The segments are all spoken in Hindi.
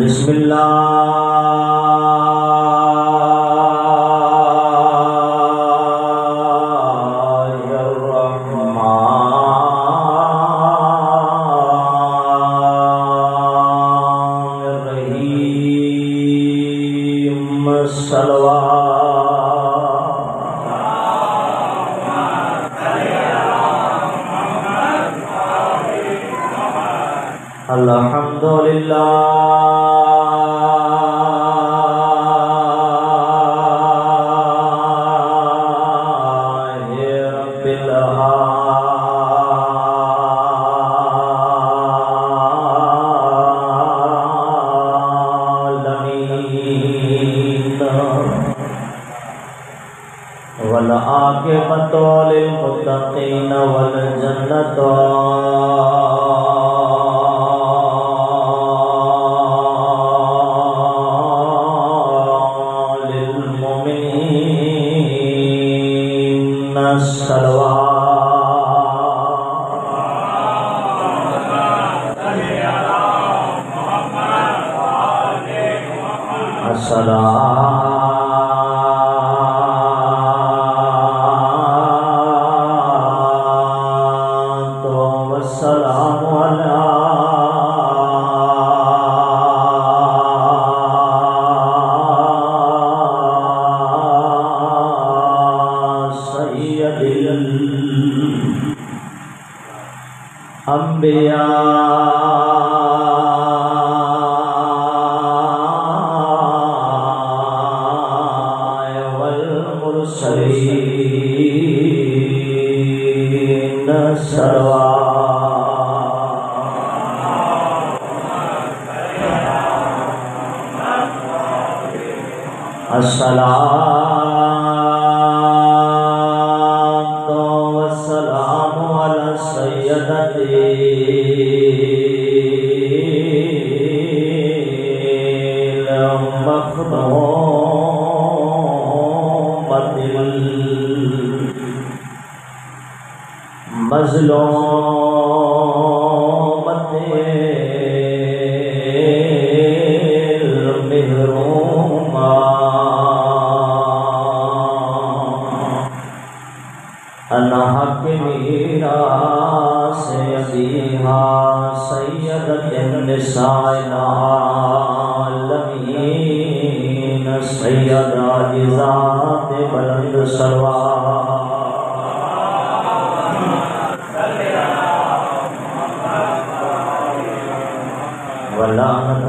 बिस्मिल्लाह असला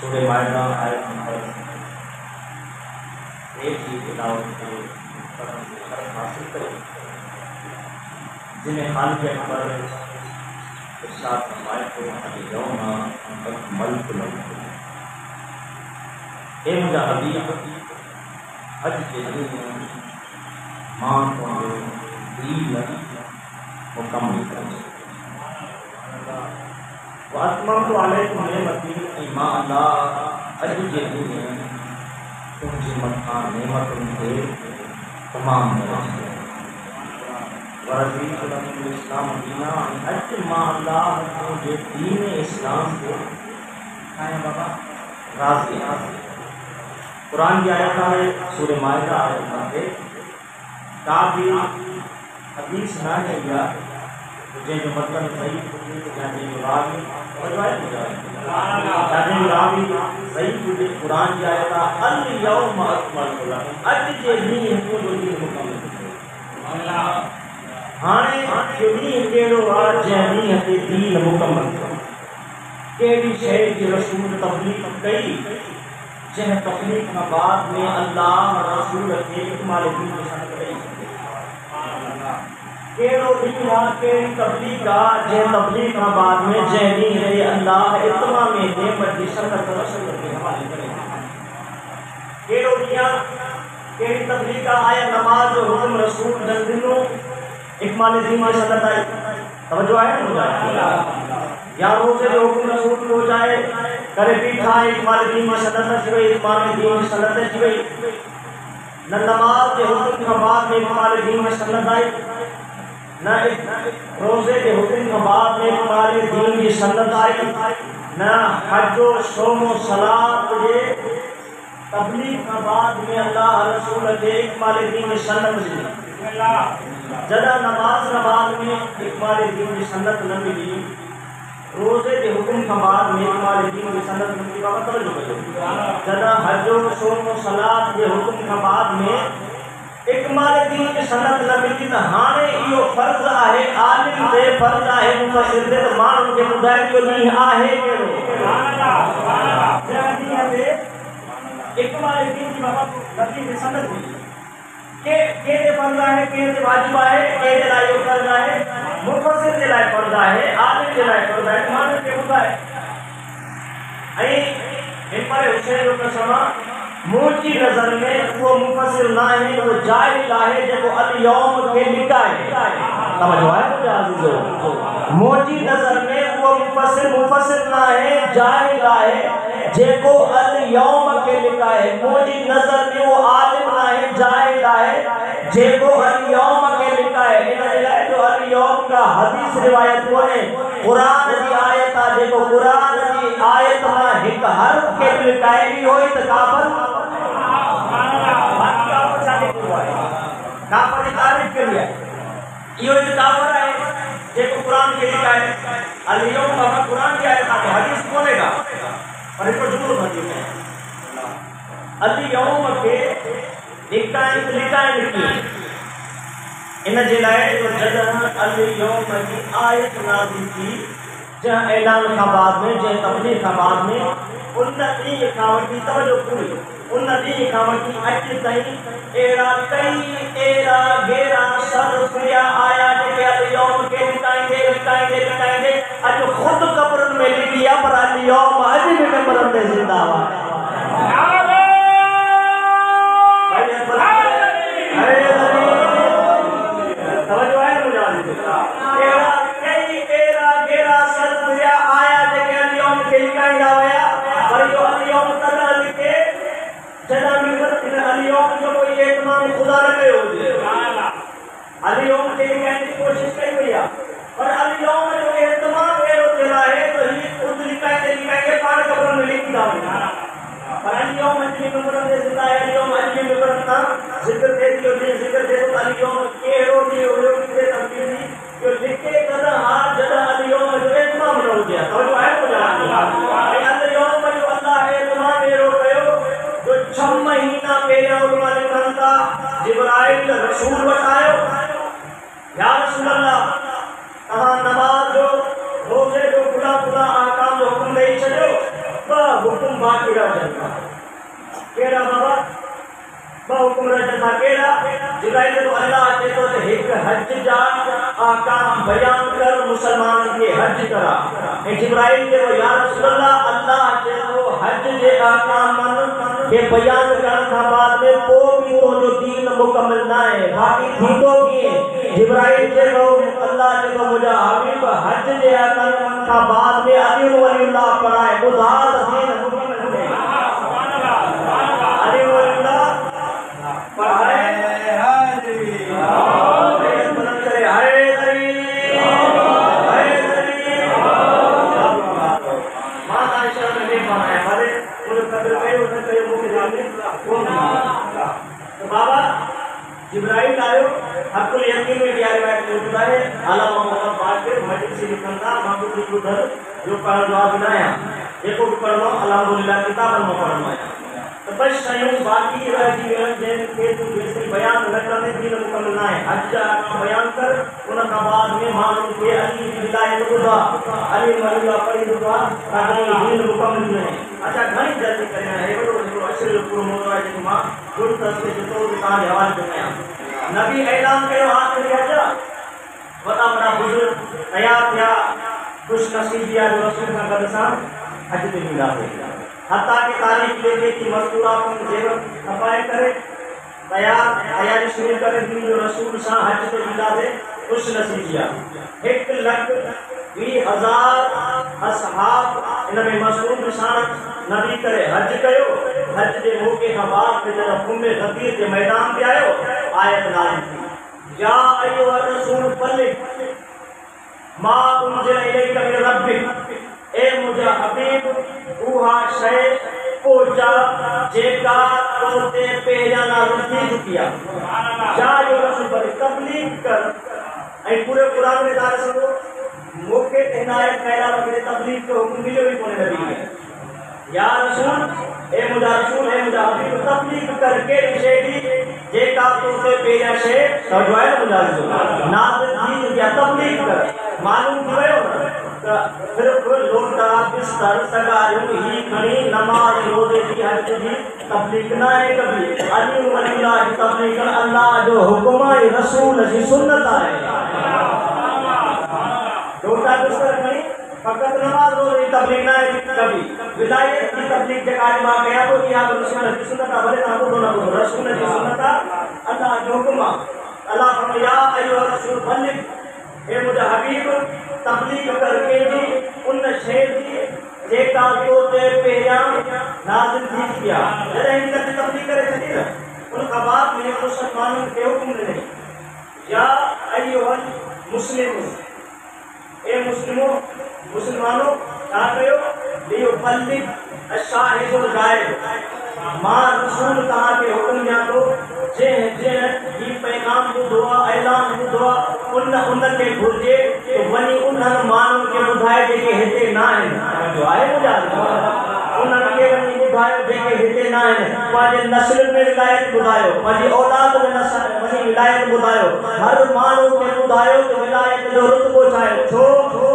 सूर्य मायका आए लाभ हासिल करें। जिन्हें खान के अंदर साथ हमारे को अजौना तक मल्क लग ए मुजाहदीन, हज के दिन माँ को दीन मुकम्मल कर वास्तव को आलय को नेमती ईमान अज के दिन मक्का नेमत उनके तमाम इस्लाम मदीना हज माल्लाह को ये दीन इस्लाम को आया बाबा राज के कुरान की आयत है सूर्य मायदा आयत है काफ़ी हदीस ना है या मुझे जो मतलब सही मुझे जो बाद में और जो आयत सही कुछ कुरान जाएगा अल यौम अकमल अज जे ॾींहुं हिकु ॾींहुं मुकमल हाणे ॾींहुं कहिड़ो आहे जंहिं ॾींहं ते दीन मुकमल कहिड़ी शइ जी रसूल तकलीफ़ कई जंहिं तकलीफ़ खां बाद में अलाह रसूल खे इकमाल दीन सां कई कहिड़ी तबलीग खां बाद में जंहिं ॾींहं ते अल्लाह इतमा में नेमत जी संगत रसूल खे हवाले करे कहिड़ो ॾींहुं आहे कहिड़ी तबलीग आहे आया नमाज़ हुकुम रसूल जन इकमाल दीन निशान आई तवज्जो न या रोज़े जो हुकुम रसूल को जाए करे बीठा है इकमाल दीन में सदत थी इकमाल दीन में सदत थी न नमाज़ के हुकुम खां बाद में इकमाल दीन में सदत आई। न रोज़े के हुकुम खां बाद में इकमाल दीन की सदत आई। न हज सोम सलात जे तबलीग खां बाद में अल्लाह रसूल के इकमाल दीन में सदत मिली। जॾहिं नमाज़ खां बाद में इकमाल दीन की सदत न मिली, रोज़े के हुक्म खां बाद में इकमाल दीन की सनत मुंहिंजी बाबा तवजो कजो जॾहिं हज सोम सलात जे हुक्म खां बाद में इकमाल दीन की सनत न मिली त हाणे इहो फर्ज़ आहे, आलिम ते फर्ज़ आहे मुफ़सिर ते त माण्हुनि खे ॿुधाए जो ॾींहुं आहे? कहिड़ो जंहिं ॾींहं ते इकमाल दीन जी बाबा नबी की सनत मिली। के के ते फर्ज़ आहे, के ते वाजिब आहे, के जे लाइ फर्ज़ आहे? मुफ़सिर जे लाइ फर्ज़ आहे, आलिम जे लाइ फर्ज़ आहे माण्हुनि खे ॿुधाए ऐं हिन पर हुसैन जो कसम मुंहिंजी नज़र में उहो मुफ़सिर न आहे उहो जाहिल आहे जेको अल यौम खे लिकाए तवजो आहे मुंहिंजा अज़ीज़ो मुंहिंजी नज़र में उहो मुफ़सिर मुफ़सिर न आहे जाहिल आहे जेको अल यौम खे लिकाए मुंहिंजी नज़र में उहो आलिम न आहे जाहिल आहे जेको अल यौम खे लिकाए इन जे लाइ जो अल यौम का हदीस रिवायत कोन्हे क़ुरान जी आयत आहे जेको क़ुरान जी आयत माँ हिकु हर्फ़ खे बि लिकाए बि होई त काफ़र काफ़र जी तारीफ़ कई आहे इहो हिकु काफ़र आहे जेको क़ुरान खे लिकाए अल यौम बाबा क़ुरान जी आयत आहे हदीस कोन्हे का पर हिकिड़ो जुमिलो हदीस आहे अल यौम खे लिकाइण लिकाइण कीअं इन जे लाइ जो जॾहिं अल यौम जी आयत नाज़िल थी जंहिं ऐलान खां बाद में, जंहिं तबलीग खां बाद में, उन ॾींहं खां वठी तवजो पूरी। उन ॾींहं अच्छी सही। एरा कई एरा गेरा सर फिरिया आया जेके अल यौम खे लिकाईंदे लिकाईंदे लिकाईंदे अॼु खुद कब्र में लिखी पर अल यौम अॼु भी क़बरुनि में ज़िंदा हुआ। जॾहिं बि इन अल यौम जो कोई एतमाम ख़ुदा न कयो हुजे अल यौम खे लिकाइण जी कोशिशि कई वई आहे पर अल यौम जो एतमाम अहिड़ो थियल आहे त हीअ ख़ुदि लिकाईंदे लिकाईंदे पाण क़बरुनि में लिखंदा वञा पर अल यौम अॼु बि क़बरुनि ते ज़िंदा आहे अल यौम अॼु बि क़बरुनि तां ज़िक्र थिए थी जीअं ज़िक्र थो त अल यौम कहिड़ो ॾींहुं हुयो किथे तब्दील थी इहो लिखे तॾहिं हा जॾहिं अल यौम जो एतमाम न हुजे तवजो आहे मुंहिंजा ऐं अल पहिरियाँ उलमा लिखनि था जिब्राइल रसूल आयो या रसूल अल्लाह तव्हां नमाज़ जो रोज़े जो खुदा खुदा आकाम जो हुकुम ॾेई छॾियो ॿ हुकुम बाक़ी रहनि था कहिड़ा बाबा ॿ हुकुम रहनि था कहिड़ा जिब्राइल जो अल्लाह थो त हिकु हज जा आकाम बयान कर मुसलमान खे हज करा। ऐं जिब्राइल चए थो या रसूल अल्लाह अल्लाह चए थो हज जे आकामनि खे बयान करने खां बाद में वो भी तो जो दीन मुकम्मल ना है। बाक़ी ठीको की इब्राहिम चए थो अल्लाह चए तो मुजा हबीब हज जे आकर का बाद में अली वलीउल्लाह पढ़ाए ॿुधा दीन आहे अलामा मोहम्मद बाक़िर मस्जिद से लिखनि था माँ बि कुझु ॿुधल जो पढ़ण जो आदि न आहियाँ जेको बि पढ़ंदो अल्हम्दुलिल्लाह किताबनि माँ पढ़ंदो आहियाँ तो बस शयूं बाक़ी रहिजी वियूं जंहिंखे तूं जेसिताईं बयानु न कंदे दीन मुकमल न आहे हज जा बयानु कर उन खां बाद में माण्हुनि खे अली जी हिदायत ॿुधा अली मलिका पढ़ी ॿुधा ताकी दीन मुकमल न आहे अच्छा घणी जल्दी करे आहे हिकिड़ो हिकिड़ो अशर पूरो मौज़ो आहे जेको माँ गुरु तस्के ॾिठो तव्हांजे हवाले कयां नबी ऐलान कयो आख़िरी हज वॾा वॾा बुज़ुर्ग, तयारु थिया ख़ुशनसीबी आहे जो रसूल गॾु सां हज ते वेंदासीं हत्ता की तारीख लेके की मस्तूरा को जेब खपाए करे। तैयार, तैयारी शुरू करे दी जो रसूल सा हज ते विदा दे खुश नसीबिया एक लख वी हज़ार असहाब इन में मसूद निशान नबी करे। हज कयो हज जे मौके खां बाद जब कुंभ गदीर के मैदान पे आयो। आयत नाज़िल थी या अयो रसूल पल्ले मा उनजिल इलैका मिन रब्बिक। ए मुझे हबीब उहा शइ पहुचा जेका तोते पहिरियाँ नाज़िल थी चुकी आहे जा इहो रसूल पर तबलीग कर। ऐं पूरे क़ुरान में मूंखे हिन आयत खां अलावा कहिड़े तबलीग जो हुकुम मिलियो ई कोन्हे नबी खे या रसूल, ए मुंहिंजा ए मुंहिंजा तबलीग कर कहिड़ी शइ जी जेका तोते पहिरियाँ शइ सम्झो आहे न मुंहिंजा नाज़िल थी चुकी आहे तबलीग कर, मालूम थी वियो न? सिर्फ़ लोटा, बिस्तर, सगारियूं ही खणी नमाज़, रोज़े जी हज जी तबलीग न आहे कभी। अली वलीला तबलीग अल्लाह जो हुकुम आहे रसूल जी सुन्नत आहे लोटा, बिस्तर खणी फकत नमाज़, रोज़े तबलीग न आहे कभी। विलायत की तबलीग जेका आहे माँ कयां थो इहा रसूल जी सुन्नत भले तव्हां ॿुधो न ॿुधो रसूल जी सुन्नत आहे अल्लाह जो हुकुम अल्लाह फरमाया अयो रसूल बलिग हे मुंहिंजा हबीब, तबलीग करके भी उन शइ जी जेका तो ते पहिरियाँ नाज़िल थी आहे जॾहिं हिन खे तबलीग करे छॾी न। उन खां बाद में मुसलमाननि खे हुकुम ॾिनई या अय्युहल मुस्लिम, ए मुस्लिमो, मुसलमानो छा कयो लियो बल्लिग अशाहिदुल गाइब माँ रसूल तव्हांखे हुकुम ॾियाँ थो जंहिं जंहिं ही पैगाम ॿुधो आहे ऐलान ॿुधो आहे उन उनखे घुरिजे तो वञी उन्हनि माण्हुनि खे ॿुधाए जेके हिते न आहिनि जो आहे उन्हनि खे वञी ॿुधायो जेके हिते न आहिनि पंहिंजे नस्ल में विलायत ॿुधायो पंहिंजी औलाद में नस्ल वञी विलायत ॿुधायो हर माण्हू खे ॿुधायो त विलायत जो रुतबो छा आहे छो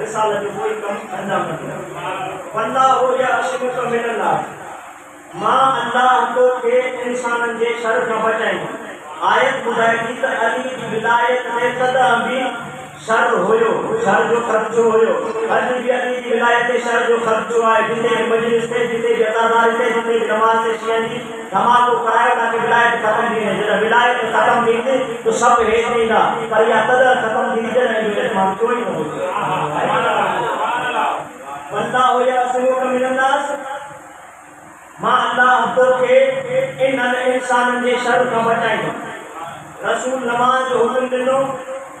तो न न रिसालत कोई कम अंदा न दिया बंदा हो या अशिम तो मिल माँ अल्लाह को के इंसान जे शर खां बचाई आयत ॿुधाए थी त अली विलायत में कदम बि शर हुयो शर जो ख़र्चो हुयो। अॼु बि अली जी विलायत शर जो ख़र्चो आहे जिते मजलिस ते जिते बि अदादारी ते जिते नमाज़ ते शींहं जी धमाको करायो ताकि विलायत ख़तम थी वञे जॾहिं विलायत ख़तम थींदी त सभु हेठि ईंदा पर इहा तॾहिं ख़तम थींदी जॾहिं जो इस्माम छो ई न हुजे बंदा हुया सुबुह मिलंदासीं माँ अल्लाह तोखे इन्हनि इंसाननि जे शर खां बचाईंदुमि रसूल नमाज़ हुकुम ॾिनो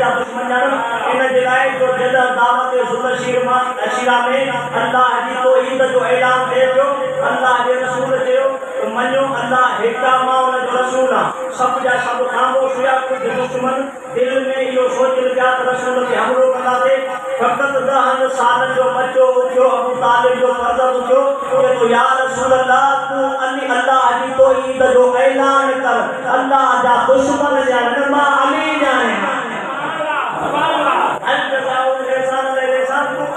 जा दुश्मन इन जे लाइ जो जॾहिं दावत ज़ुल शीर माँ अशीरा में अल्लाह जी तो ईद जो ऐलान थिए पियो अल्लाह जे रसूल चयो मञो अल्लाह हिकु माँ हुन जो रसूल आहे सभु जा सभु ख़ामोश हुया कुझु दुश्मन दिल में इहो सोचियो पिया त रसूल ते हमिलो कंदासीं फ़क़ति ॾहनि सालनि जो बचो उथियो अबू तालिब जो फर्ज़ उथियो चए थो या रसूल अल्लाह तूं अली अल्लाह जी तो ईद जो ऐलान कर, अल्लाह जा दुश्मन ॼाणनि माँ अली ॼाणे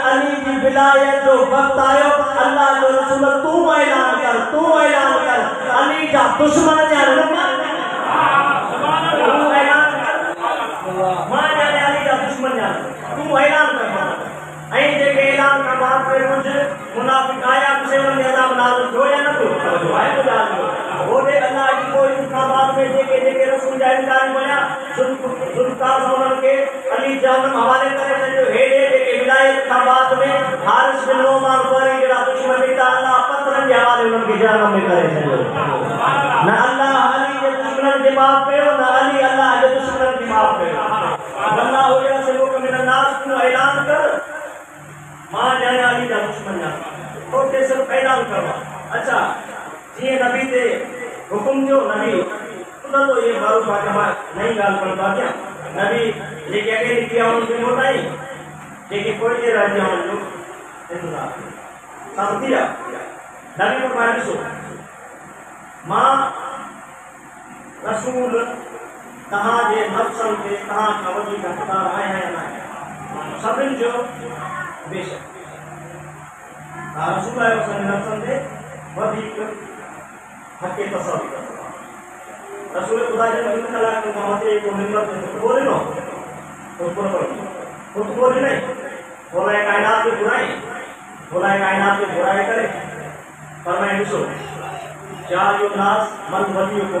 अली की विलायत जो वक़्त आयो, अल्लाह जो रसूल तू ऐलान कर, तू ऐलान कर। अली जा दुश्मन जा तूं तव्हांजे नफ़्सनि खे तव्हां खां वधीक हक़दार आहियाँ या न सभिनि जो, बेशक। रसूल आहियो असांजे नफ़्सनि ते वधीक हक़े तसवी रसूल ख़ुदा जे नबी कलाक खां मथे हिकु मिंबर ते ख़ुतबो ॾिनो ख़ुतबो न पढ़ी ख़ुतबो ॾिनई बोलाए काइनात खे घुराई बोलाए काइनात खे घुराए करे। फरमाए ॾिसो चार जो नास मन वधी को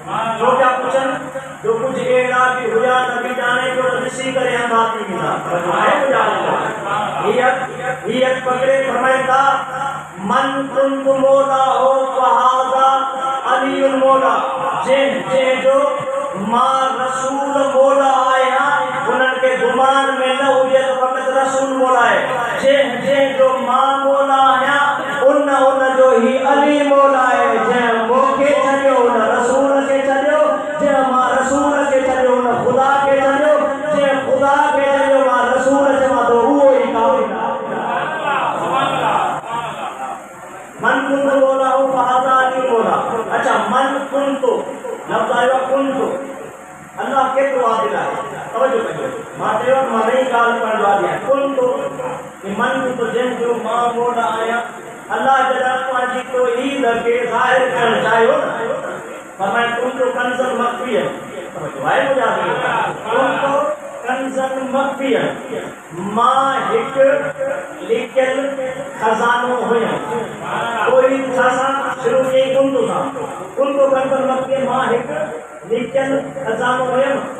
जो पिया पुछनि जो कुझु अहिड़ा बि हुया नबी ॼाणे पियो त करे, हम बात आती वेंदा पर आहे ॿुधायो हीअ हीअ पकड़े फरमाइनि था मन कुंत मोला हो फहादा अली मोला जंहिं जंहिंजो माँ रसूल मोला आहियाँ उन्हनि खे गुमान में न हुजे त फ़क़ति रसूल मोला आहे जंहिं जंहिंजो माँ मोला आहियाँ उन उन जो ही अली मोला आहे जंहिं मूंखे छॾियो उन रसूल खे छॾियो जंहिं माँ रसूल खे छॾियो उन ख़ुदा खे छॾियो जंहिं ख़ुदा खे छॾियो माँ रसूल चवां थो उहो ई कामिल मन कुंत बोला हो फहादा अली बोला अच्छा मन कुंत लफ्ज़ आयो कुंत अल्लाह केतिरो आदिल आहे तवजो कजो माँ चयो माँ नई ॻाल्हि करण वारी आहियाँ कुंत कि मन कुंत जंहिंजो माँ मोला आहियाँ अल्लाह जॾहिं पंहिंजी तौहीद खे ज़ाहिर करणु चाहियो न फरमाए कुंत कंज़न मखफिय तवजो आहे ॿुधा कुंत कंज़न मखफिय माँ हिकु लिकियल खज़ानो हुयमि कोई सां शुरू में कुंत सां कुंत कंज़न मखफिय माँ हिकु लिकियल खज़ानो हुयमि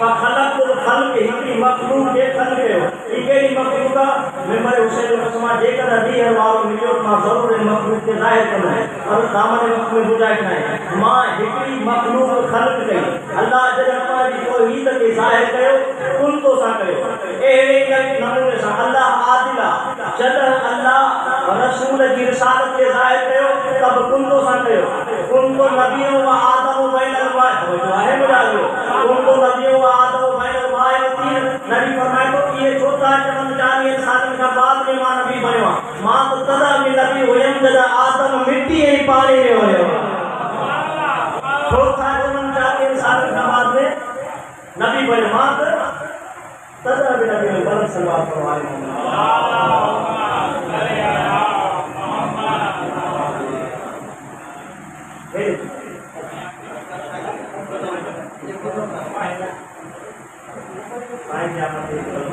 फखलक़ुल ख़ल्क़ हिकिड़ी मखलूक खे ख़ल्क़ कयो ही। कहिड़ी मखलूक आहे मेंबर हुसैन कसम आहे जेकॾहिं ॾींहं वारो मिलियो त माँ ज़रूरु इन मखलूक खे ज़ाहिर कंदुमि पर दामन वक़्त में गुजाइश न आहे माँ हिकिड़ी मखलूक ख़ल्क़ कई अल्लाह जॾहिं पंहिंजी तौहीद खे ज़ाहिर कयो कुंतो सां कयो अहिड़े ई नमूने सां अल्लाह आदिल आहे जॾहिं अल्लाह रसूल जी रिसालत खे ज़ाहिर कयो त बि कुंतो सां कयो कुंतो नबियो व आदम बैन अलवाह आहे ॿुधायो कुंतो नबियो व आदम बैन अलवाह तीन नबी फरमाए थो इहे छो था चवनि चालीह सालनि खां बाद माँ नबी आहे माँ त तॾहिं बि नबी हुयमि जॾहिं आदम मिटी ऐं पाणी में हुयो छो था चवनि चालीह सालनि खां बाद नबी बणियो माँ त तॾहिं नबी हुयो ग़लति सलवार फरमाए साईं जा मथे कलम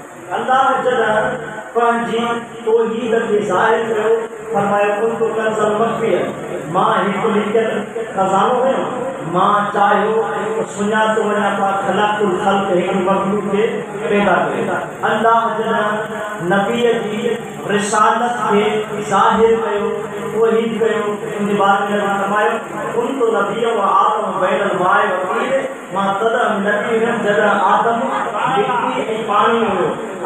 जी समझ आए मुझे आए खाते काम नहीं करते इसका इंशाल्लाह माता के हो। दिन आए तो माँ अल्लाह अल्लाह ज़ाहिर फरमायो तो कंज़ल मखफिय माँ हिकु लिखियल खज़ानो हुयो तो वञा पा ख़लाकुल ख़ल्क़ हिकु मखलूक खे पैदा कयो अल्लाह जल नबीअ जी रिसालत खे ज़ाहिर कयो तौहीद कयो उनजे बारे में फरमायो कुन तो नबी व आदम बैनल माए व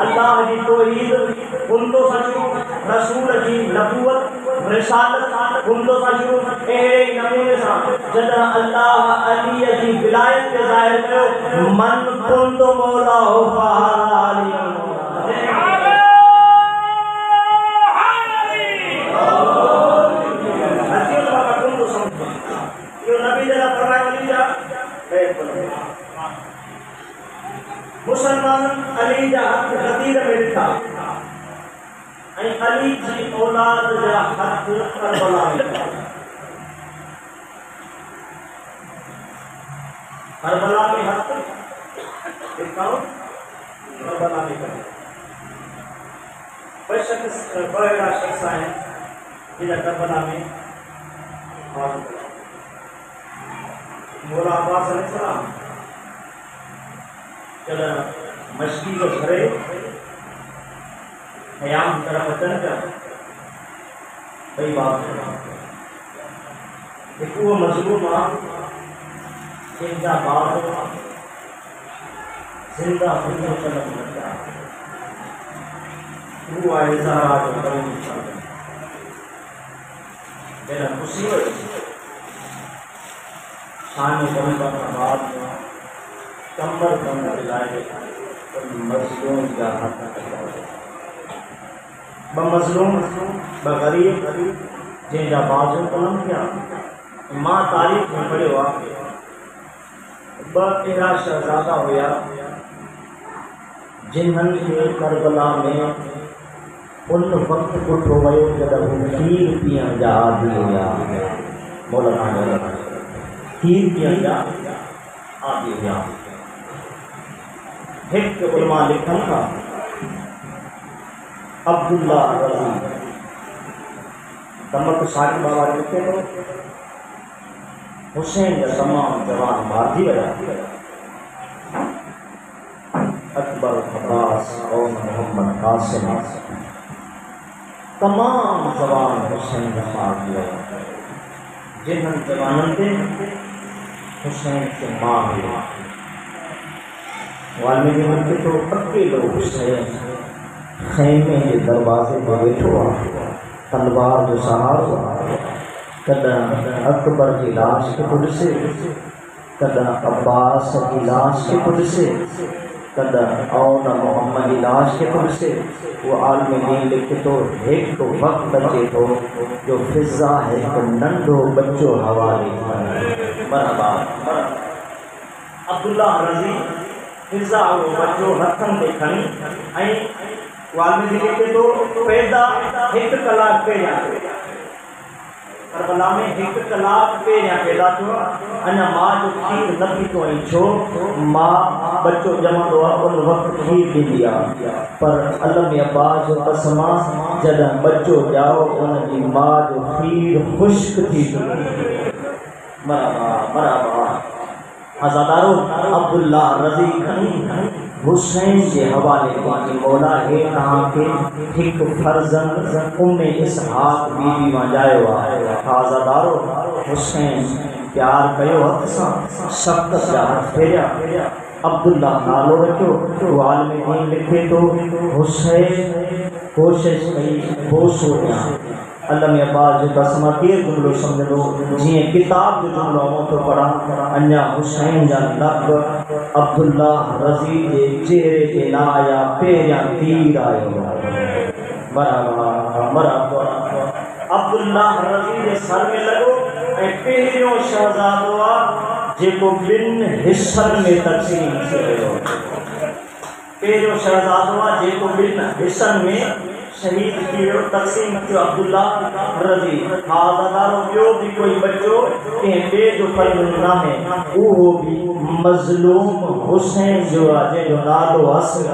अल्लाह जी तौहीद उन तो सचो रसूल जी नबूवत रिसालत उन तो सचो अहिड़े नमूने सां जॾहिं अल्लाह अलीअ जी विलायत खे ज़ाहिर कयो मन कुन तो मौला हो फहारा अली मौला अची वञो बाबा कुन तो सम्झो इहो नबी जॾहिं फरमायो अली जा बैत करो मुसलमान अली जा हथ खतीर में ॾिठा ऐं अली जी, औलाद जा हथ करबला। में करबला में हथ करबला में ॾिठो ॿ शख़्स ॿ अहिड़ा शख़्स आहिनि जिन करबला में मोला अब्बास अलैहिस्सलाम जॾहिं मछली जो भरे क़याम तरफ़ अचनि पिया ॿई बात हिकु उहो मज़लूम ज़िंदा हुजो कदम न पिया उहो आहे ज़हरा जो करीम साहिब मुसीबत शान बंदर खां बाद कंबर कंबर लाए मज़लूम कटाए मज़लूम ॿ ग़रीब जंहिंजा बाज़ू कलम थिया माँ तारीख़ में पढ़ियो आहे ॿ शहज़ादा हुया जिन्हनि खे करबला में उन वक़्तु ॿुधो वियो जॾहिं हू खीर पीअण जा आदि हुया मौलाना खीर पीअण जा आदि हुया हिकु उलमा लिखनि था अब्दुल्ला रज़ी दमक साहिब बाबा लिखे थो हुसैन जा जवान मारिजी विया अकबर अब्बास और मोहम्मद कासिम। तमाम जवान हुसैन जा मारिजी विया जिन्हनि हुसैन खे माँ मिली वाल्मीकि लिखे थो अकेलो हुसैन खैमे जे दरवाज़े में वेठो आहे तलवार जो सहारो कॾहिं अकबर जी लाश खे थो ॾिसे कॾहिं अब्बास जी लाश खे थो ॾिसे कॾहिं औन मोहम्मद जी लाश खे थो ॾिसे उहो आलमी दीन लिखे थो हिकु वक़्तु अचे थो जो फिज़ा हिकु नंढो बचो हवाले बराबरि अब्दुल्ला रज़ी फिज़ा उहो बचो हथनि ते खणी ऐं वाल्मीकि लिखे थो पैदा हिकु कलाक पहिरियाँ करबला में हिकु कलाक पहिरियाँ पैदा थियो अञा माउ जो खीर न पीतो ऐं छो माउ बचो ॼमंदो आहे उन वक़्तु खीर ॾींदी आहे पर अलम अब्बास कसम जॾहिं बचो ॼाओ उनजी माउ जो खीर ख़ुश्क थी। बराबरि बराबरि हज़ादारो अब्दुल्ला रज़ी हुसैन जे हवाले पंहिंजी मौला हे तव्हांखे हिकु फर्ज़न उमे इसहाक बीबी माँ ॼायो आहे हज़ादारो, हुसैन, प्यार कयो हथ सां, सख़्त जा हथ फेरिया। अब्दुल्ला नालो रखियो वाल में लिखे थो हुसैन, कोशिशि कई हो सोचियाँ अल्लाह में अब्बास जो कसमा केर जुमलो समझो। जीअं किताब जो जुमलो मूं थो पढ़ा अञा हुसैन जा लफ़ अब्दुल्ला रज़ी जे चेहरे ते न आया पहिरियाँ तीर आयो बराबरि बराबरि अब्दुल्ला रज़ी जे सर में लॻो ऐं पहिरियों शहज़ादो आहे जेको ॿिनि हिसनि में तक़सीम थी वियो शहज़ादो आहे जेको ॿिनि हिसनि में शहीद वियो तक़सीम थियो अब्दुल्ला रज़ी। हा दादारो ॿियो बि कोई बचो कंहिं ॿिए जो फर्ज़ न आहे उहो बि मज़लूम हुसैन जो आहे जंहिंजो नालो असर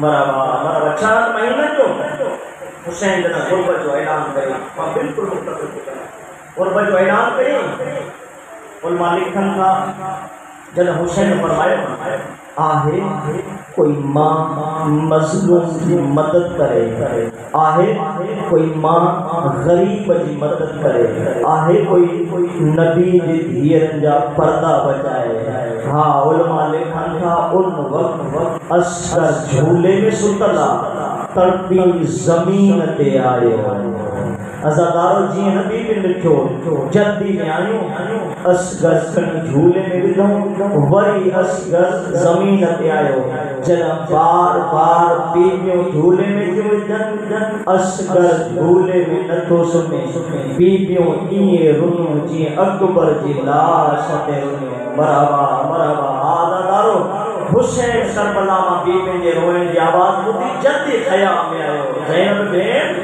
मरहबा मरहबा छहनि महीननि जो हुसैन जन गुरबत जो ऐलान कयो माँ बिल्कुलु मुख़्तलिफ़ गुरबत जो ऐलान कयो उलमा लिखनि था जॾहिं हुसैन फरमायो आहे कोई माँ मज़लूम की मदद करे, आहे कोई माँ गरीब की मदद करे, आहे कोई नबी जी धीअरनि जा पर्दा बचाए हा, उलमा लिखनि था, उन वक़्त असर झूले में सुतल, तड़पी ज़मीन ते आयो अज़ादारो जीअं नबी बि ॾिठो जल्दी में आहियूं असगर खणी झूले में विधऊं वरी असगर ज़मीन ते आयो। जॾहिं बार बार बीबियूं झूले में थियूं विझनि असगर झूले में नथो सुम्हे बीबियूं ईअं रुनियूं जीअं अकबर जी लाश ते रुनियूं मरहबा मरहबा हा हुसैन करबला माँ बीबियुनि जे रोइण जी आवाज़ ॿुधी जल्दी ख़याल में आयो। ज़ैनब भेण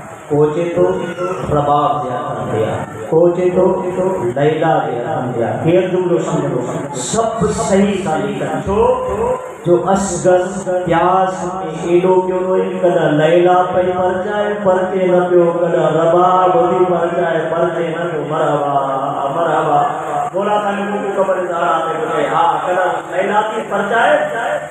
कोचे तो प्रभाव जे हथां में तो लैला जे हथां में आहे केरु जुमिलो सम्झो सही ॻाल्हि कनि छो जो असगर प्यास पियो रोए कॾहिं लैला पई मरजाए परचे न पियो कॾहिं रबाब बि मरजाए परचे न पियो मरहबा मरहबा बोला था लोगों को कबर दारा ते ॿुधे हा। कॾहिं लैला की पर परचाए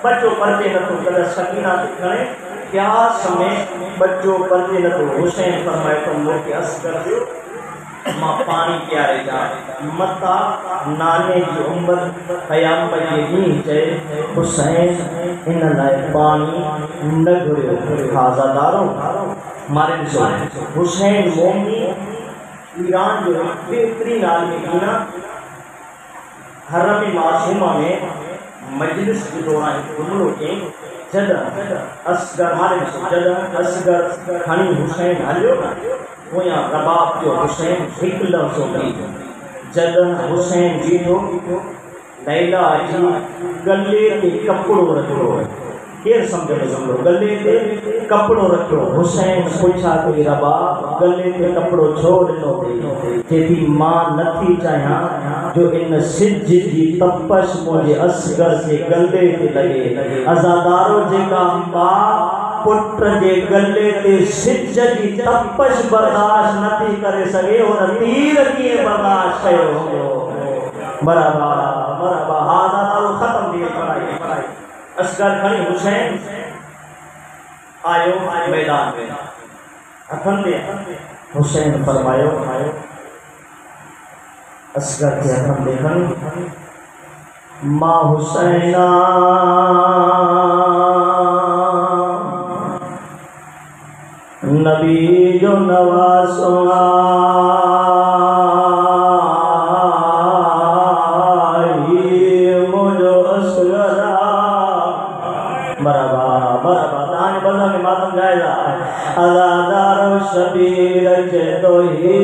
बच्चो परचे नथो कॾहिं सकीना थी खणे प्यास में बच्चो परचे नथो हुसैन फरमाए थो मूंखे असगर ॾियो माँ पाणी पीआरे ॾियाँ मता नाने जी उमिरि क़याम जे ॾींहुं चए हुसैन, इन लाइ पाणी न घुरियो। खाज़ादारो मारे ॾिसो हुसैन मोमी, ईरान जो बेहतरीन आदमी ईना हरम मासूमा में मजलिस जे दौरान जुमिलो कयईं जॾहिं असगर ॾिसो जॾहिं असगर खणी हुसैन हलियो न। हुया रबाब जो हुसैन हिकु लफ़्ज़ हुई जॾहिं हुसैन बीठो लैला जी गले ते कपिड़ो रखियो केरु सम्झ में सम्झो। गले ते कपिड़ो रखियो हुसैन पुछा थी रबाब गले ते कपिड़ो छो ॾिनो अथई चए थी माँ नथी चाहियाँ, जो इन सिज जी तपश मुंहिंजे असगर जे गले ते लॻे अज़ादारो जेका माँ पुट जे गले ते सिज जी तपश बर्दाश्त नथी करे सघे, हुन तीर कीअं बर्दाश्त कयो? बराबरि बराबरि हा दादा ख़तम थी पढ़ाई पढ़ाई असगर खणी हुसैन। आयो मैदान में। हथनि ते हुसैन फरमायो आयो असगर के हथनि खणी माँ हुसैना। नबी जो नवासुआ सबीर जे दोही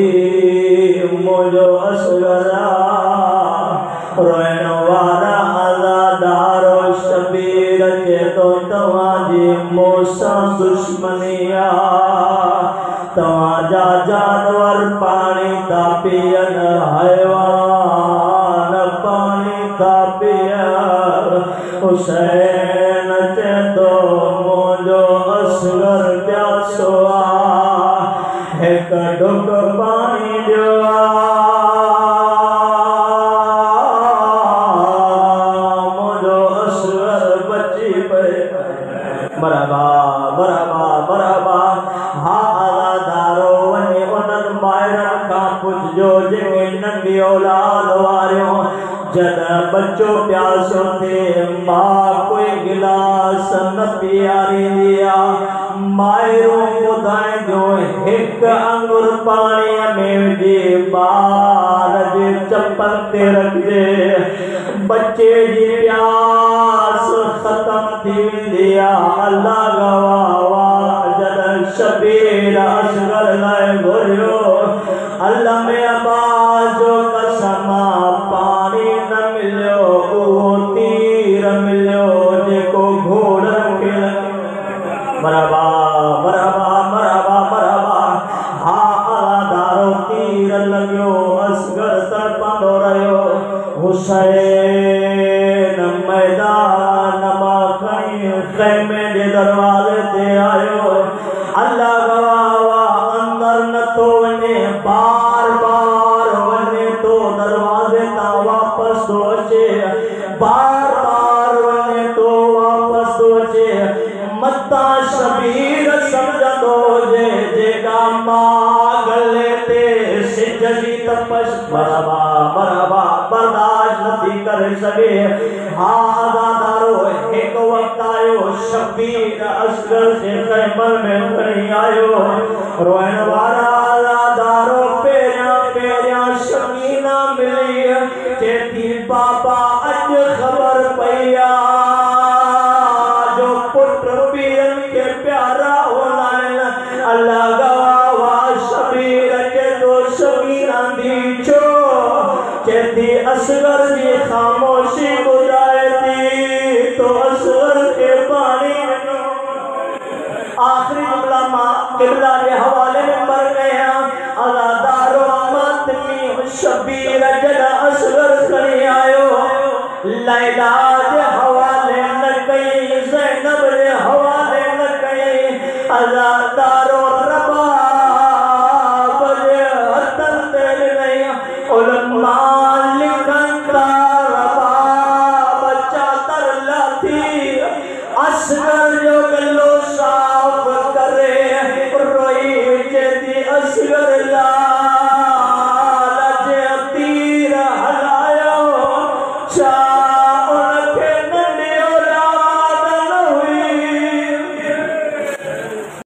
मुझो असगरा रोयन वारा अलादारो सबीर जे दो तवाजी मोसा दुश्मनिया तवाजा जानवर पानी ता पियन हैवान पानी ता पियन उसे नचन बच्चों प्यासो थे माँ कोई गिलास न प्यारी दिया। मायरों ॿुधाए जो एक अंगुर पानी में विझे बार जे चप्पल ते रख हमारा बाप வேண்டாம்